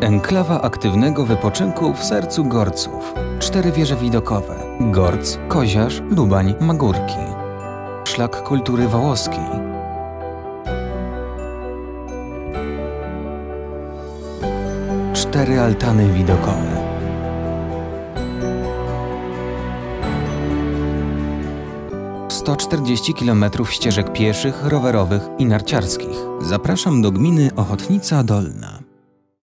Enklawa aktywnego wypoczynku w sercu Gorców. Cztery wieże widokowe. Gorc, Koziarz, Lubań, Magórki. Szlak kultury wołoskiej. Cztery altany widokowe. Sto czterdzieści kilometrów ścieżek pieszych, rowerowych i narciarskich. Zapraszam do gminy Ochotnica Dolna.